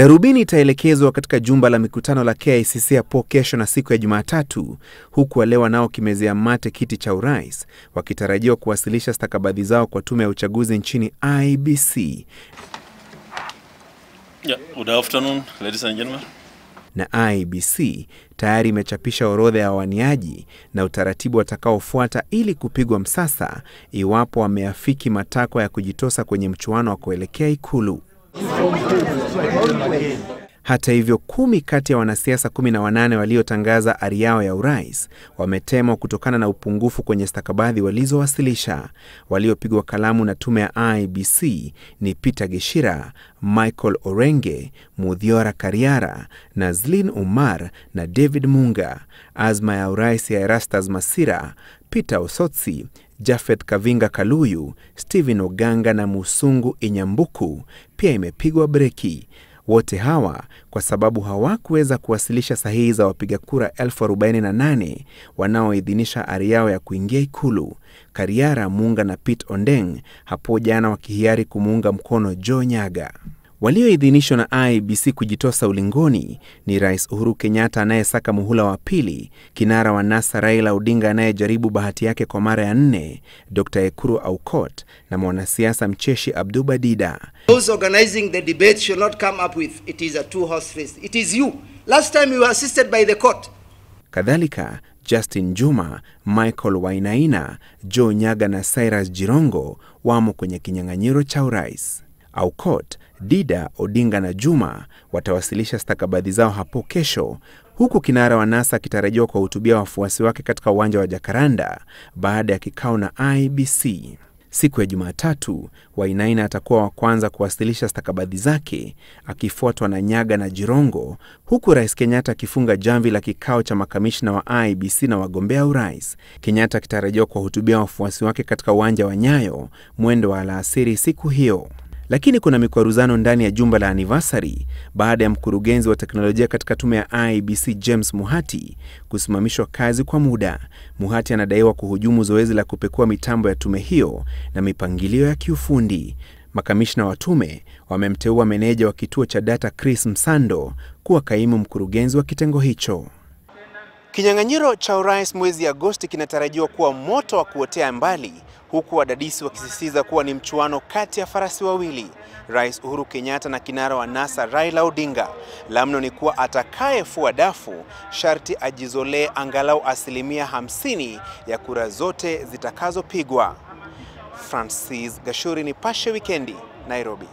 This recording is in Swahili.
Darubini itaelekezwa katika jumba la mikutano la KICC hapo kesho na siku ya Jumatatu, huku wale wanaokimezea mate kiti cha urais wakitarajiwa kuwasilisha stakabadhi zao kwa tume ya uchaguzi nchini ibc Yeah, good afternoon, ladies and gentlemen. Na ibc tayari imechapisha orodha ya wawaniaji na utaratibu watakaofuata ili kupigwa msasa iwapo wameafiki matakwa ya kujitosa kwenye mchuano wa kuelekea Ikulu. Hata hivyo, kumi kati ya wanasiasa kumi na wanane waliotangaza ari yao ya urais wametemwa kutokana na upungufu kwenye stakabadhi walizowasilisha. Waliopigwa kalamu na tume ya ibc ni Peter Geshira, Michael Orenge, Mudhiora Kariara, Nazlin Umar na David Munga. Azma ya urais ya Erastus Masira, Peter Osotsi, Jafeth Kavinga Kaluyu, Stephen Oganga na Musungu Inyambuku pia imepigwa breki. Wote hawa kwa sababu hawakuweza kuwasilisha sahihi za wapiga kura elfu arobaini na nane wanaoidhinisha ari yao ya kuingia Ikulu. Kariara, Munga na Pete Ondeng hapo jana wakihiari kumuunga mkono Joe Nyaga. Walioidhinishwa na IBC kujitosa ulingoni ni Rais Uhuru Kenyatta anayesaka muhula wa pili, kinara wa NASA Raila Odinga anayejaribu bahati yake kwa mara ya nne, Dr. Ekuru Aukot na mwanasiasa mcheshi Abduba Dida. Those organizing the debate should not come up with it is a two horse race. It is you. Last time you were assisted by the court. Kadhalika, Justin Juma, Michael Wainaina, Joe Nyaga na Cyrus Jirongo wamo kwenye kinyang'anyiro cha urais. Aukot, Dida, Odinga na Juma watawasilisha stakabadhi zao hapo kesho, huku kinara wa NASA akitarajiwa kuwahutubia wafuasi wake katika uwanja wa Jakaranda baada ya kikao na IBC. Siku ya Jumatatu, Wainaina atakuwa wa kwanza kuwasilisha stakabadhi zake akifuatwa na Nyaga na Jirongo, huku Rais Kenyatta akifunga jamvi la kikao cha makamishna wa IBC na wagombea urais. Kenyatta akitarajiwa kuwahutubia wafuasi wake katika uwanja wa Nyayo mwendo wa alasiri siku hiyo. Lakini kuna mikwaruzano ndani ya jumba la Anniversary baada ya mkurugenzi wa teknolojia katika tume ya ibc James Muhati kusimamishwa kazi kwa muda. Muhati anadaiwa kuhujumu zoezi la kupekua mitambo ya tume hiyo na mipangilio ya kiufundi. Makamishna wa tume wamemteua meneja wa kituo cha data Chris Msando kuwa kaimu mkurugenzi wa kitengo hicho. Kinyang'anyiro cha urais mwezi Agosti kinatarajiwa kuwa moto wa kuotea mbali, huku wadadisi wakisisitiza kuwa ni mchuano kati ya farasi wawili, Rais Uhuru Kenyatta na kinara wa NASA Raila Odinga. La mno ni kuwa atakayefua dafu sharti ajizolee angalau asilimia hamsini ya kura zote zitakazopigwa. Francis Gashuri, Nipashe Wikendi, Nairobi.